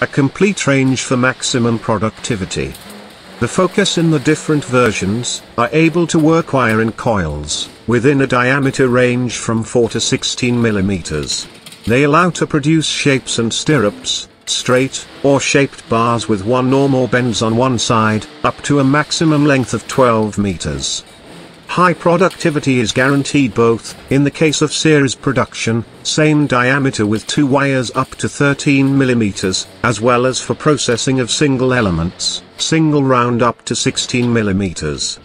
a complete range for maximum productivity. The focus in the different versions are able to work wire in coils, within a diameter range from 4 to 16 mm. They allow to produce shapes and stirrups, straight, or shaped bars with one or more bends on one side, up to a maximum length of 12 meters. High productivity is guaranteed both, in the case of series production, same diameter with two wires up to 13 mm, as well as for processing of single elements, single round up to 16 mm.